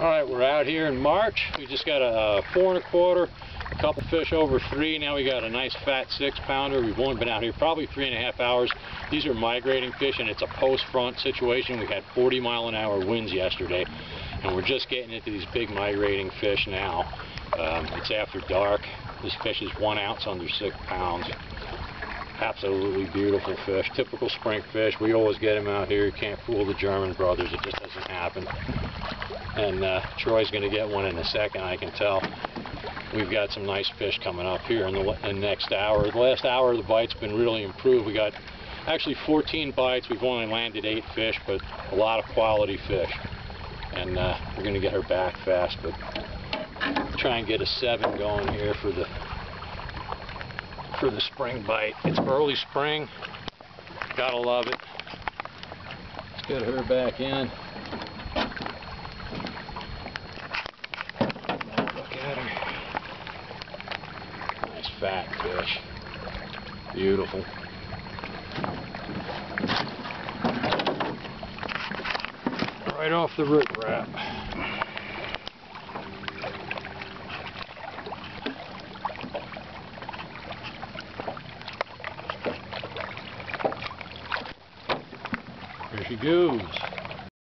All right, we're out here in March. We just got a, four and a quarter, a couple fish over three. Now we got a nice fat six pounder. We've only been out here probably three and a half hours. These are migrating fish and it's a post front situation. We had 40 mile an hour winds yesterday and we're just getting into these big migrating fish now. Um, it's after dark. This fish is one ounce under six pounds. Absolutely beautiful fish, typical spring fish. We always get them out here. You can't fool the German brothers. It just doesn't happen and uh, Troy's going to get one in a second, I can tell. We've got some nice fish coming up here in the, in the next hour. The last hour the bite's been really improved. We got actually 14 bites. We've only landed eight fish, but a lot of quality fish. And uh, we're going to get her back fast, but try and get a seven going here for the for the spring bite. It's early spring. Gotta love it. Let's get her back in. Fat fish. Beautiful. Right off the root wrap. Here she goes.